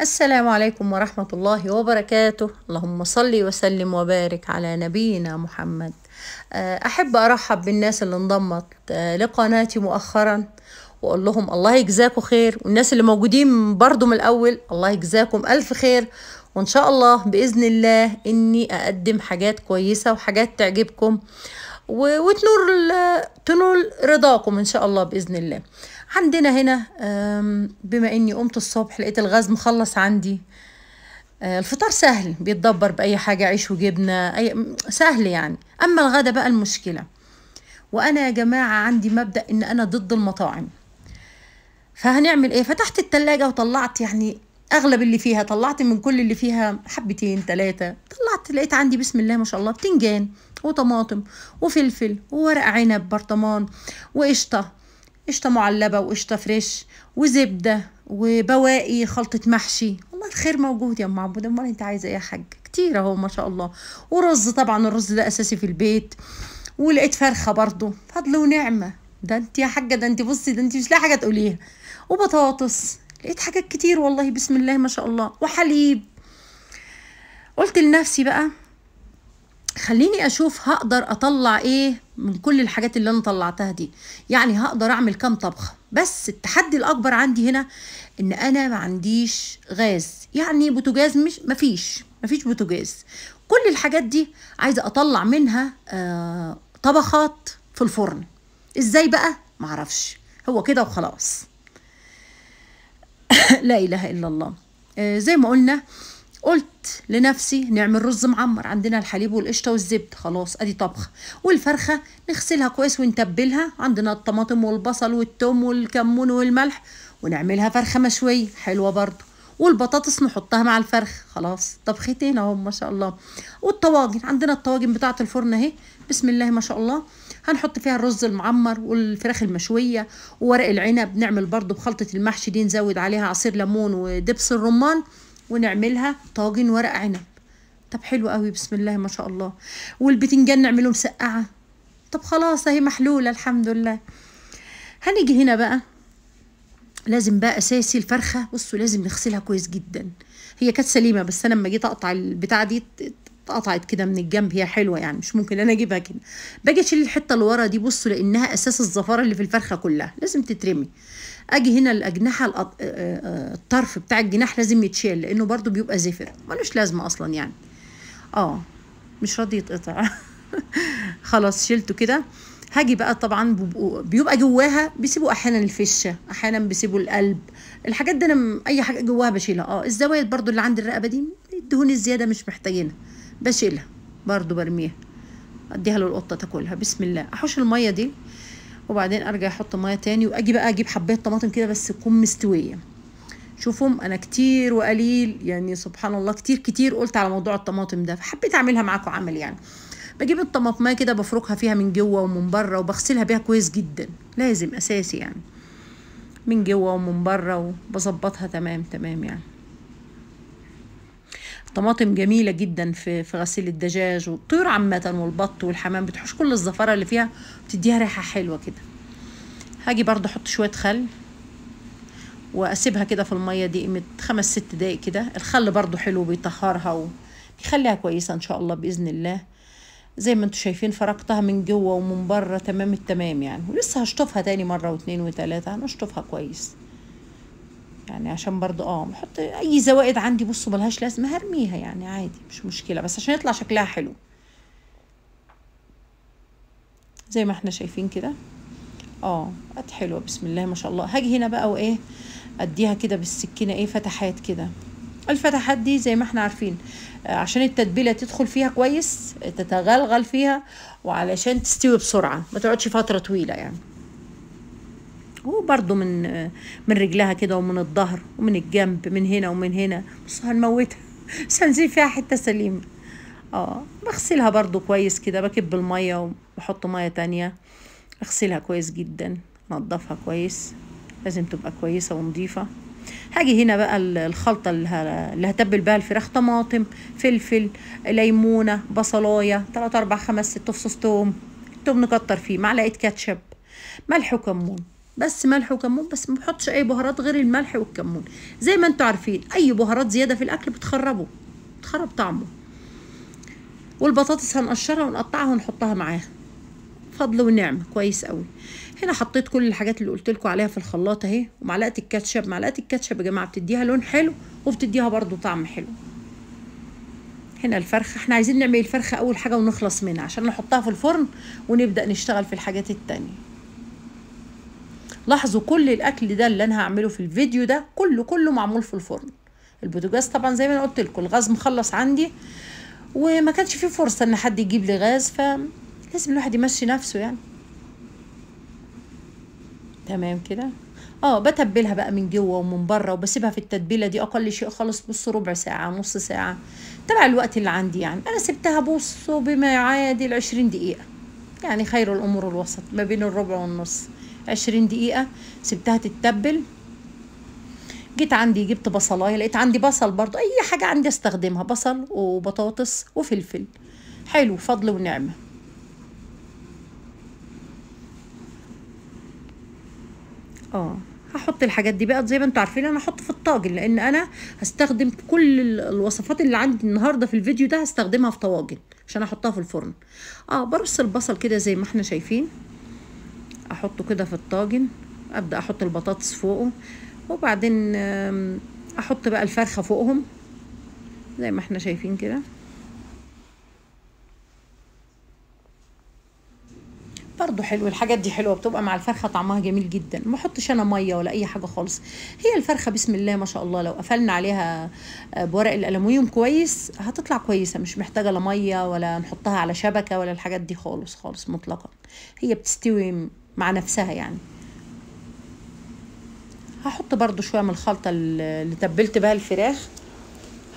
السلام عليكم ورحمة الله وبركاته. اللهم صل وسلم وبارك على نبينا محمد. آه، أحب أرحب بالناس اللي انضمت آه، لقناتي مؤخرا. وأقول لهم الله يجزاكم خير. والناس اللي موجودين برضو من الأول الله يجزاكم ألف خير. وإن شاء الله بإذن الله إني أقدم حاجات كويسة وحاجات تعجبكم. وتنور تنول رضاكم إن شاء الله بإذن الله. عندنا هنا بما إني قمت الصبح لقيت الغاز مخلص عندي. آه، الفطار سهل بيتدبر بأي حاجة عيش وجبنة أي م- سهل يعني. أما الغدا بقى المشكلة. وأنا يا جماعة عندي مبدأ إن أنا ضد المطاعم. فهنعمل إيه؟ فتحت التلاجة وطلعت يعني أغلب اللي فيها طلعت من كل اللي فيها حبتين ثلاثة طلعت لقيت عندي بسم الله ما شاء الله بتنجان وطماطم وفلفل وورق عنب برطمان وقشطة. قشطة معلبة وقشطة فريش وزبدة وبواقي خلطة محشي. والله الخير موجود يا أم عبود. أمال أنت عايزة إيه يا حاج؟ كتير أهو ما شاء الله. ورز طبعا الرز ده أساسي في البيت. ولقيت فرخة برضو فضل ونعمة. ده أنت يا حاجة ده أنت بصي ده أنت مش لاقي حاجة تقوليها. وبطاطس. لقيت حاجات كتير والله بسم الله ما شاء الله. وحليب. قلت لنفسي بقى خليني أشوف هقدر أطلع إيه من كل الحاجات اللي أنا طلعتها دي. يعني هقدر أعمل كام طبخة. بس التحدي الأكبر عندي هنا إن أنا ما عنديش غاز. يعني بوتاجاز مش مفيش مفيش بوتاجاز كل الحاجات دي عايزة أطلع منها آه طبخات في الفرن. إزاي بقى؟ معرفش هو كده وخلاص. لا إله إلا الله. آه زي ما قلنا قلت لنفسي نعمل رز معمر عندنا الحليب والقشطة والزبد خلاص أدي طبخة. والفرخة نغسلها كويس ونتبلها. عندنا الطماطم والبصل والثوم والكمون والملح ونعملها فرخة مشوية حلوة برضو. والبطاطس نحطها مع الفرخ. خلاص طبختين أهو ما شاء الله. والطواجن عندنا الطواجن بتاعة الفرن أهي. بسم الله ما شاء الله. هنحط فيها الرز المعمر والفراخ المشوية وورق العنب. نعمل برضو بخلطة المحشي دي نزود عليها عصير ليمون ودبس الرمان. ونعملها طاجن ورق عنب. طب حلو قوي بسم الله ما شاء الله. والبتنجان نعمله مسقعة. طب خلاص اهي محلولة الحمد لله. هنيجي هنا بقى. لازم بقى أساسي الفرخة. بصوا لازم نغسلها كويس جدا. هي كانت سليمة بس أنا لما جيت أقطع البتاعة دي اتقطعت كده من الجنب. هي حلوة يعني مش ممكن أنا أجيبها كده. باجي أشيل الحتة اللي ورا دي بصوا لأنها أساس الزفارة اللي في الفرخة كلها. لازم تترمي. أجي هنا الأجنحة الأط- آه، آه، الطرف بتاع الجناح لازم يتشال لأنه برضو بيبقى زفر. ملوش لازمة أصلا يعني. آه مش راضي يتقطع. خلاص شلته كده. هاجي بقى طبعا بيبقى جواها بيسيبوا أحيانا الفشة أحيانا بيسيبوا القلب. الحاجات دي أنا أي حاجة جواها بشيلها. آه الزوايد برضو اللي عند الرقبة دي الدهون الزياده مش محتاجينها. بشيلها برضو برميها. أديها للقطة تاكلها. بسم الله. أحوش المية دي. وبعدين أرجع أحط مية تاني وأجي بقى أجيب حبايه طماطم كده بس تكون مستوية. شوفهم أنا كتير وقليل يعني سبحان الله كتير كتير قلت على موضوع الطماطم ده فحبيت أعملها معاكم عمل يعني. بجيب الطماطماية كده بفركها فيها من جوه ومن بره وبغسلها بيها كويس جدا لازم أساسي يعني. من جوه ومن بره وبظبطها تمام تمام يعني. طماطم جميلة جدا في في غسيل الدجاج والطيور عامة والبط والحمام. بتحوش كل الزفارة اللي فيها بتديها ريحة حلوة كده. هاجي برضه أحط شوية خل وأسيبها كده في المية دي قيمة خمس ست دقايق كده. الخل برضه حلو بيطهرها وبيخليها كويسة إن شاء الله بإذن الله. زي ما أنتم شايفين فركتها من جوه ومن بره تمام التمام يعني. ولسه هشطفها تاني مرة واتنين وتلاتة هنشطفها كويس. يعني عشان برضو آه بحط أي زوائد عندي بصوا ملهاش لازمة هرميها يعني عادي مش مشكلة بس عشان يطلع شكلها حلو. زي ما إحنا شايفين كده. آه قد حلوة بسم الله ما شاء الله. هاجي هنا بقى وإيه أديها كده بالسكينة إيه فتحات كده. الفتحات دي زي ما إحنا عارفين آه، عشان التتبيلة تدخل فيها كويس تتغلغل فيها وعلشان تستوي بسرعة ما تقعدش فترة طويلة يعني. وبرضه من من رجلها كده ومن الظهر ومن الجنب من هنا ومن هنا. بص هنموتها. بس هنسيب فيها حتة سليمة. آه بغسلها برضه كويس كده. بكب المية وبحط مية تانية. أغسلها كويس جدا. انضفها كويس. لازم تبقى كويسة ونظيفه هاجي هنا بقى ال- الخلطة اللي هتبل بيها الفراخ. طماطم فلفل ليمونة بصلاية تلات أربع خمس ست فصوص توم. التوم نكتر فيه. معلقة كاتشب. ملح وكمون. بس ملح وكمون بس ما بحطش أي بهارات غير الملح والكمون. زي ما أنتوا عارفين أي بهارات زيادة في الأكل بتخربه بتخرب طعمه. والبطاطس هنقشرها ونقطعها ونحطها معاها. فضل ونعمة كويس قوي هنا حطيت كل الحاجات اللي قلت لكم عليها في الخلاط أهي ومعلقة الكاتشب. معلقة الكاتشب يا جماعة بتديها لون حلو وبتديها برضو طعم حلو. هنا الفرخة إحنا عايزين نعمل الفرخة أول حاجة ونخلص منها عشان نحطها في الفرن ونبدأ نشتغل في الحاجات التانية. لاحظوا كل الأكل ده اللي أنا هعمله في الفيديو ده كله كله معمول في الفرن. البوتاجاز طبعا زي ما أنا قلت لكم الغاز مخلص عندي وما كانش في فرصة إن حد يجيب لي غاز فلازم الواحد يمشي نفسه يعني. تمام كده؟ آه بتبلها بقى من جوه ومن بره وبسيبها في التتبيلة دي أقل شيء خالص بص ربع ساعة نص ساعة تبع الوقت اللي عندي يعني. أنا سبتها بصوا بما يعادل عشرين دقيقة يعني خير الأمور الوسط ما بين الربع والنص. عشرين دقيقة سبتها تتبل. جيت عندي جبت بصلاية لقيت عندي بصل برضو أي حاجة عندي أستخدمها بصل وبطاطس وفلفل. حلو فضل ونعمة. آه هحط الحاجات دي بقى زي ما أنتوا عارفين أنا هحط في الطاجن لأن أنا هستخدم كل ال- الوصفات اللي عندي النهارده في الفيديو ده هستخدمها في طواجن عشان أحطها في الفرن. آه برص البصل كده زي ما إحنا شايفين. أحطه كده في الطاجن أبدأ أحط البطاطس فوقه وبعدين أحط بقى الفرخة فوقهم زي ما إحنا شايفين كده. برضو حلو الحاجات دي حلوة بتبقى مع الفرخة طعمها جميل جدا ما أحطش أنا مية ولا أي حاجة خالص. هي الفرخة بسم الله ما شاء الله لو قفلنا عليها آه، بورق الألومنيوم كويس هتطلع كويسة مش محتاجة لا مية ولا نحطها على شبكة ولا الحاجات دي خالص خالص مطلقا هي بتستوي مع نفسها يعني. هحط برضو شوية من الخلطة اللي تبلت بها الفراخ.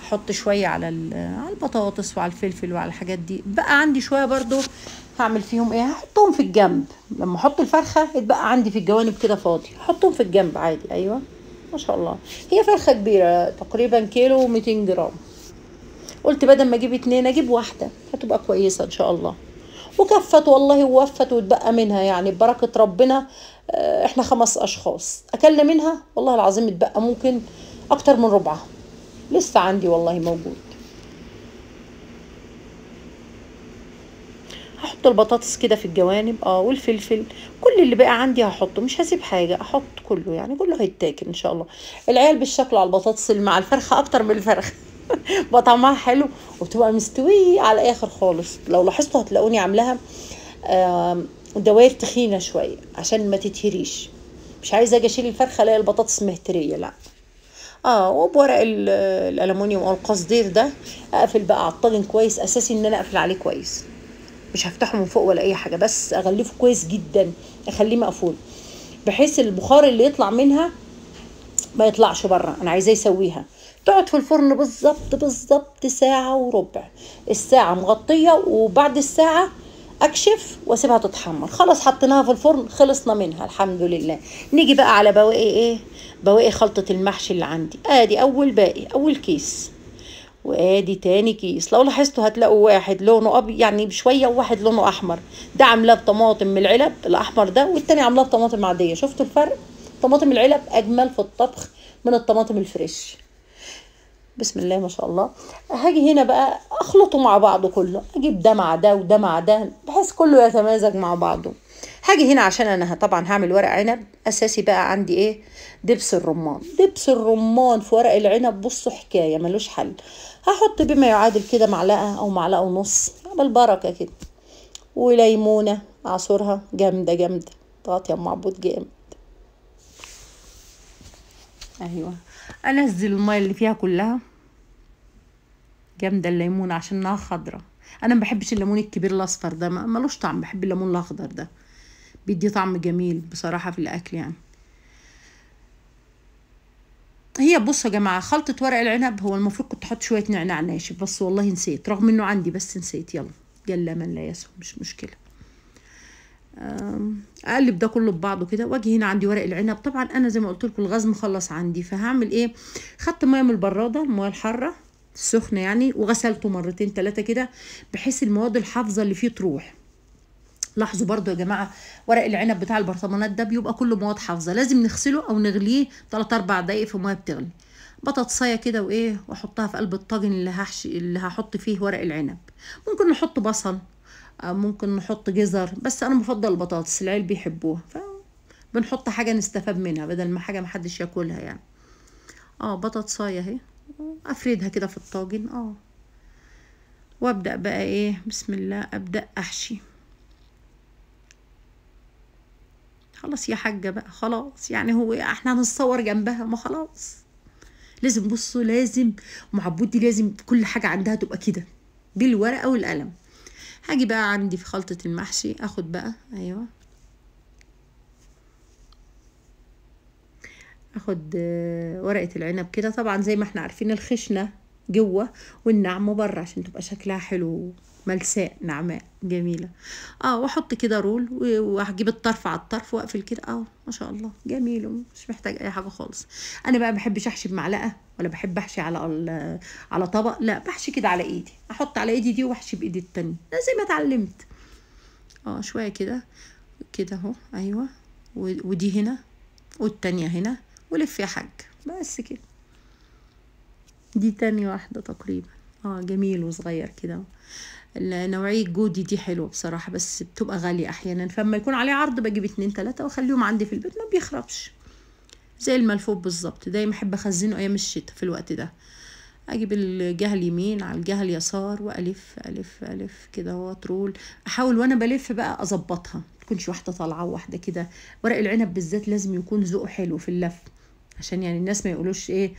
هحط شوية على على البطاطس وعلى الفلفل وعلى الحاجات دي. بقى عندي شوية برضو هعمل فيهم إيه؟ هحطهم في الجنب. لما أحط الفرخة يتبقى عندي في الجوانب كده فاضي. هحطهم في الجنب عادي. أيوه. ما شاء الله. هي فرخة كبيرة تقريبا كيلو 200 جرام. قلت بدل ما أجيب اتنين أجيب واحدة. هتبقى كويسة إن شاء الله. وكفت والله ووفت واتبقى منها. يعني ببركة ربنا آه، إحنا خمس أشخاص. أكلنا منها؟ والله العظيم اتبقى ممكن أكتر من ربعها لسه عندي والله موجود. هحط البطاطس كده في الجوانب آه والفلفل. كل اللي بقى عندي هحطه. مش هسيب حاجة أحط كله. يعني كله هيتاكل إن شاء الله. العيال بالشكل على البطاطس مع الفرخة أكتر من الفرخة. بقى طعمها حلو وتبقى مستوية على الآخر خالص. لو لاحظتوا هتلاقوني عاملاها دوائر تخينة شوية عشان ما تتهريش. مش عايزة أجي أشيل الفرخة ألاقي البطاطس مهترية لا. آه وبورق ال- الالومنيوم أو القصدير ده أقفل بقى على الطاجن كويس أساسي إن أنا أقفل عليه كويس. مش هفتحه من فوق ولا أي حاجة بس أغلفه كويس جدا أخليه مقفول. بحيث البخار اللي يطلع منها ما يطلعش بره أنا عايزاه يسويها. تقعد في الفرن بالظبط بالظبط ساعة وربع. الساعة مغطية وبعد الساعة أكشف وأسيبها تتحمر. خلاص حطيناها في الفرن خلصنا منها الحمد لله. نيجي بقى على بواقي إيه؟ بواقي خلطة المحشي اللي عندي. آدي أول باقي أول كيس. وآدي تاني كيس. لو لاحظتوا هتلاقوا واحد لونه ابيض يعني بشوية وواحد لونه أحمر. ده عاملاه بطماطم من العلب الأحمر ده والتاني عاملاه بطماطم عادية. شفتوا الفرق؟ طماطم العلب أجمل في الطبخ من الطماطم الفريش. بسم الله ما شاء الله. هاجي هنا بقى أخلطه مع بعضه كله. أجيب ده مع ده وده مع ده بحيث كله يتمازج مع بعضه. هاجي هنا عشان أنا طبعا هعمل ورق عنب أساسي بقى عندي إيه؟ دبس الرمان. دبس الرمان في ورق العنب بصوا حكاية ملوش حل. هحط بما يعادل كده معلقة أو معلقة ونص بالبركه كده. وليمونة اعصرها جامدة جامدة. ضغط يا معبود جامد. أيوه. أنزل الميه اللي فيها كلها. جامدة الليمونه عشان إنها خضرة. أنا ما بحبش الليمون الكبير الأصفر ده ملوش طعم. بحب الليمون الأخضر ده. بيدي طعم جميل بصراحة في الأكل يعني. هي بصوا يا جماعة خلطة ورق العنب هو المفروض كنت أحط شوية نعناع ناشف بس والله نسيت. رغم إنه عندي بس نسيت. يلا. جل من لا يسهو مش مشكلة. أقلب ده كله ببعضه كده وأجي هنا عندي ورق العنب. طبعا أنا زي ما قلت لكم الغاز مخلص عندي فهعمل إيه؟ خدت مية من البرادة المية الحارة السخنه يعني وغسلته مرتين ثلاثة كده بحيث المواد الحافظة اللي فيه تروح. لاحظوا برضو يا جماعة ورق العنب بتاع البرطمانات ده بيبقى كله مواد حافظة. لازم نغسله أو نغليه 3 4 دقايق في مية بتغلي. بطاطساية كده وإيه وأحطها في قلب الطاجن اللي هحشي اللي هحط فيه ورق العنب. ممكن نحط بصل. ممكن نحط جزر بس أنا بفضل البطاطس العيال بيحبوها بنحط حاجة نستفاد منها بدل ما حاجة محدش ياكلها يعني. آه بطاطساية أهي. أفردها كده في الطاجن آه. وأبدأ بقى إيه بسم الله أبدأ أحشي. خلاص يا حاجة بقى خلاص يعني هو إحنا هنتصور جنبها ما خلاص. لازم بصوا لازم معبود دي لازم كل حاجة عندها تبقى كده بالورقة والقلم. هاجي بقى عندي في خلطة المحشي آخد بقى أيوه. آخد ورقة العنب كده. طبعا زي ما إحنا عارفين الخشنة. جوة والنعمة بره عشان تبقى شكلها حلو ملساء نعماء جميلة. آه وأحط كده رول وهجيب الطرف على الطرف وأقفل كده. آه ما شاء الله. جميل مش محتاج أي حاجة خالص. أنا بقى بحبش أحشي بمعلقة ولا بحب أحشي على على طبق. لا بحشي كده على إيدي. أحط على إيدي دي وأحشي بإيدي التانية. زي ما اتعلمت. آه شوية كده. كده أهو. أيوه. ودي هنا. والتانية هنا. ولف يا حاج. بس كده. دي تاني واحدة تقريبا. آه جميل وصغير كده. نوعية جودي دي حلوة بصراحة بس بتبقى غالية أحيانا. فلما يكون عليه عرض بجيب اتنين تلاتة وأخليهم عندي في البيت ما بيخربش. زي الملفوف بالظبط. دايما أحب أخزنه أيام الشتاء في الوقت ده. أجيب الجهة اليمين على الجهة اليسار وألف ألف ألف كده هو ترول أحاول وأنا بلف بقى أظبطها. تكونش واحدة طالعة وواحدة كده. ورق العنب بالذات لازم يكون ذوقه حلو في اللف. عشان يعني الناس ما يقولوش إيه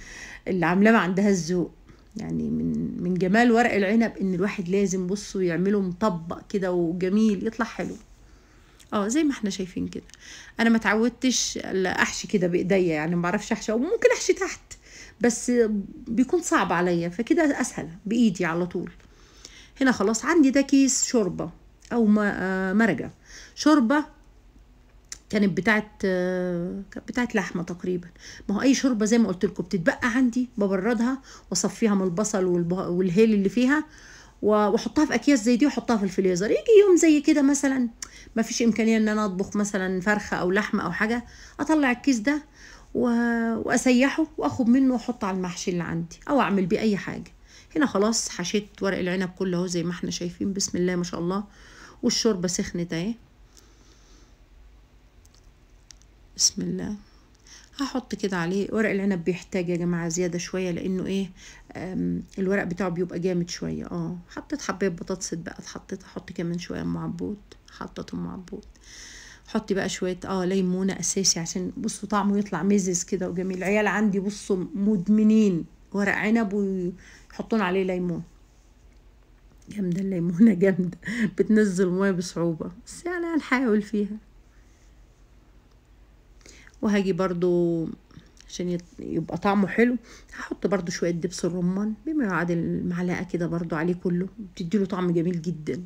اللي عاملاه ما عندها الذوق يعني من من جمال ورق العنب إن الواحد لازم بصوا يعمله مطبق كده وجميل يطلع حلو. آه زي ما إحنا شايفين كده. أنا ما اتعودتش أحشي كده بإيديا يعني ما بعرفش أحشي أو ممكن أحشي تحت بس بيكون صعب عليا فكده أسهل بإيدي على طول. هنا خلاص عندي ده كيس شوربة أو مرقه شوربة كانت بتاعت كانت بتاعت لحمة تقريبا. ما هو أي شوربة زي ما قلت لكم بتتبقى عندي ببردها وأصفيها من البصل والهيل اللي فيها وأحطها في أكياس زي دي وأحطها في الفريزر. يجي يوم زي كده مثلا ما فيش إمكانية إن أنا أطبخ مثلا فرخة أو لحمة أو حاجة أطلع الكيس ده وأسيحه وأخد منه وأحطه على المحشي اللي عندي أو أعمل بيه أي حاجة. هنا خلاص حشيت ورق العنب كله أهو زي ما إحنا شايفين. بسم الله ما شاء الله. والشوربة سخنت أهي. بسم الله. هحط كده عليه ورق العنب بيحتاج يا جماعة زيادة شوية لأنه إيه الورق بتاعه بيبقى جامد شوية. آه حطيت حباية بطاطس بقى حطيت أحط كمان شوية أم عبود حطيت أم عبود. حطي بقى شوية آه ليمونة أساسي عشان بصوا طعمه يطلع مزز كده وجميل. العيال عندي بصوا مدمنين ورق عنب ويحطون عليه ليمون. جامدة الليمونة جامدة. بتنزل مية بصعوبة بس يعني هنحاول فيها. وهاجي برضو عشان يبقى طعمه حلو هحط برضو شوية دبس الرمان بما يعادل معلقة كده برضو عليه كله بتديله طعم جميل جدا.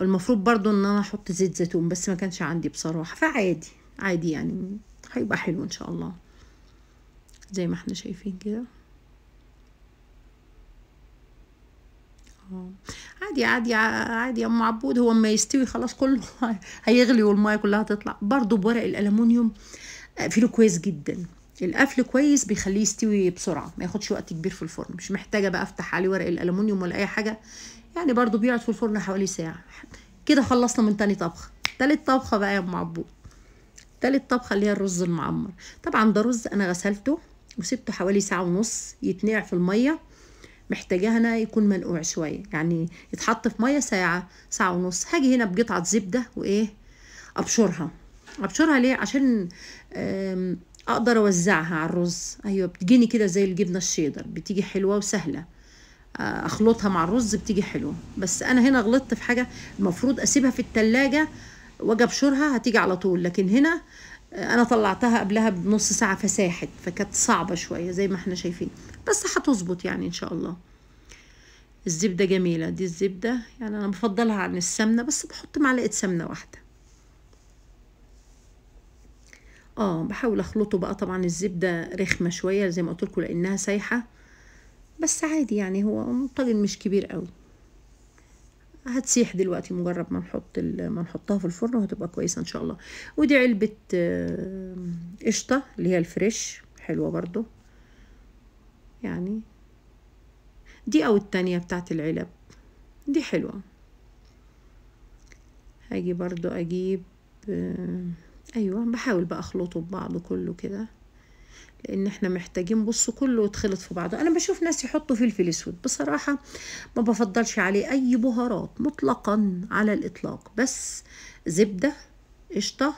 المفروض برضو إن أنا أحط زيت زيتون بس ما كانش عندي بصراحة فعادي عادي يعني هيبقى حلو إن شاء الله. زي ما إحنا شايفين كده. عادي عادي عادي. يا أم عبود هو أما يستوي خلاص كله هيغلي والمية كلها تطلع. برضو بورق الالومنيوم قفله كويس جدا. القفل كويس بيخليه يستوي بسرعة ما ياخدش وقت كبير في الفرن. مش محتاجة بقى أفتح عليه ورق الالومنيوم ولا أي حاجة. يعني برضو بيقعد في الفرن حوالي ساعة. كده خلصنا من تاني طبخة. تالت طبخة بقى يا أم عبود. تالت طبخة اللي هي الرز المعمر. طبعا ده رز أنا غسلته وسبته حوالي ساعة ونص يتنقع في المية. محتاجاه هنا يكون منقوع شوية. يعني يتحط في مية ساعة ساعة ونص. هاجي هنا بقطعه زبده وإيه؟ أبشرها. أبشرها ليه؟ عشان أقدر أوزعها على الرز. أيوه بتجيني كده زي الجبنة الشيدر. بتيجي حلوة وسهلة. أخلطها مع الرز بتيجي حلوة. بس أنا هنا غلطت في حاجة. المفروض أسيبها في التلاجة وأجي أبشرها هتيجي على طول. لكن هنا أنا طلعتها قبلها بنص ساعة فساحت فكانت صعبة شوية زي ما إحنا شايفين. بس هتظبط يعني إن شاء الله. الزبدة جميلة دي الزبدة يعني أنا بفضلها عن السمنة بس بحط معلقة سمنة واحدة. آه بحاول أخلطه بقى طبعا الزبدة رخمة شوية زي ما قلت لكم لأنها سايحة. بس عادي يعني هو طاجن مش كبير قوي. هتسيح دلوقتي مجرد ما نحط ما نحطها في الفرن وهتبقى كويسة إن شاء الله. ودي علبة قشطة اللي هي الفريش حلوة برضو. يعني دي أو التانية بتاعت العلب. دي حلوة. هاجي برضو أجيب أيوه بحاول بقى أخلطه ببعضه كله كده. لأن إحنا محتاجين بصوا كله يتخلط في بعضه. أنا بشوف ناس يحطوا فلفل أسود. بصراحة ما بفضلش عليه أي بهارات مطلقا على الإطلاق. بس زبدة قشطة.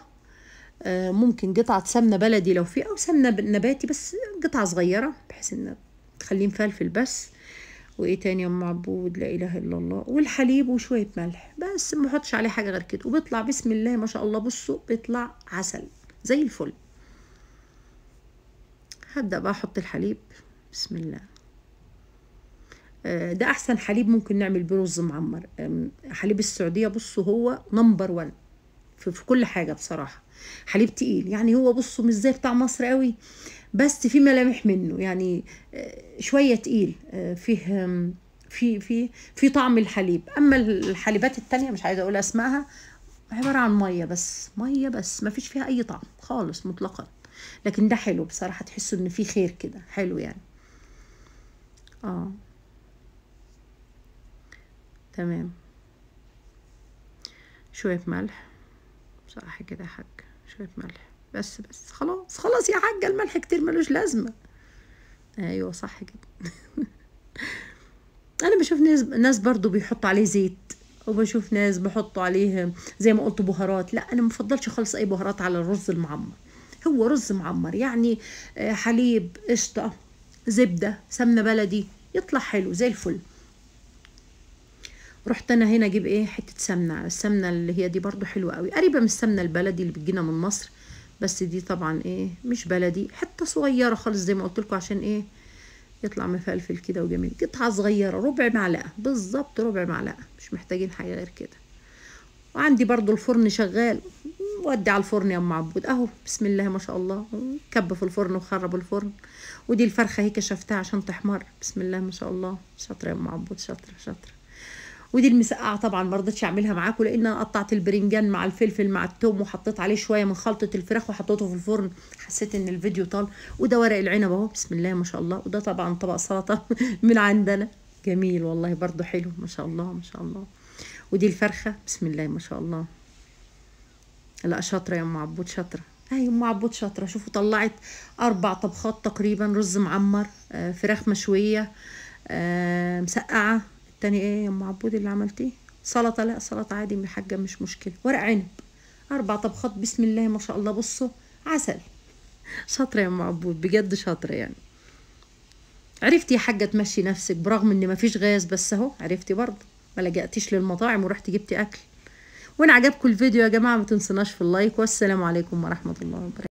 آه ممكن قطعة سمنة بلدي لو في أو سمنة نباتي بس قطعة صغيرة بحيث ان تخليه مفلفل بس. وإيه تاني يا أم عبود؟ لا إله إلا الله. والحليب وشوية ملح. بس ما احطش عليه حاجة غير كده. وبيطلع بسم الله ما شاء الله بصوا بيطلع عسل. زي الفل. هبدأ بقى أحط الحليب. بسم الله. ده أحسن حليب ممكن نعمل بيه رز معمر. حليب السعودية بصوا هو نمبر 1 في, كل حاجة بصراحة. حليب تقيل. يعني هو بصوا مش زي بتاع مصر قوي بس في ملامح منه. يعني شوية تقيل. فيه في في في طعم الحليب. أما الحليبات التانية مش عايزة أقول أسمائها عبارة عن مية بس مية بس. ما فيش فيها أي طعم خالص مطلقا. لكن ده حلو بصراحة تحسوا إن في خير كده حلو يعني. آه. تمام. شوية ملح. صح كده يا حاج شوية ملح. بس بس. خلاص خلاص يا حاجة الملح كتير ملوش لازمة. أيوه صح كده. أنا بشوف ناس ناس برضو بيحطوا عليه زيت وبشوف ناس بيحطوا عليه زي ما قلت بهارات. لا أنا مفضلش خالص أي بهارات على الرز المعمر. هو رز معمر يعني حليب قشطة زبدة سمنة بلدي يطلع حلو زي الفل. رحت أنا هنا أجيب إيه؟ حتة سمنة السمنة اللي هي دي برضو حلوة قوي قريبة من السمنة البلدي اللي بتجينا من مصر بس دي طبعا إيه؟ مش بلدي حتة صغيرة خالص زي ما قلت لكم عشان إيه؟ يطلع مفلفل كده وجميل. قطعة صغيرة ربع معلقة بالظبط ربع معلقة مش محتاجين حاجة غير كده. وعندي برضو الفرن شغال. ودي على الفرن يا أم عبود. أهو بسم الله ما شاء الله. كب في الفرن وخرب الفرن. ودي الفرخة هي كشفتها عشان تحمر. بسم الله ما شاء الله. شاطرة يا أم عبود شاطرة شاطرة. ودي المسقعة طبعا ما رضيتش أعملها معاكم لأن أنا قطعت البرنجان مع الفلفل مع التوم وحطيت عليه شوية من خلطة الفراخ وحطيته في الفرن. حسيت إن الفيديو طال. وده ورق العنب أهو. بسم الله ما شاء الله. وده طبعا طبق سلطة من عندنا. جميل والله برضو حلو. ما شاء الله ما شاء الله. ودي الفرخة. بسم الله ما شاء الله. لا شاطرة يا أم عبود شاطرة. أي أم عبود شاطرة. شوفوا طلعت أربع طبخات تقريبا رز معمر آه فراخ مشوية آه مسقعة. التاني إيه يا أم عبود اللي عملتيه سلطة. لا سلطة عادي من حاجة مش مشكلة. ورق عنب. أربع طبخات بسم الله ما شاء الله. بصوا عسل. شاطرة يا أم عبود بجد شاطرة يعني. عرفتي يا حاجة تمشي نفسك برغم إن مفيش غاز بس أهو عرفتي برضه. ما لجأتيش للمطاعم ورحتي جبتي أكل. وان عجبكم الفيديو يا جماعة ما تنسوناش في اللايك والسلام عليكم ورحمة الله وبركاته.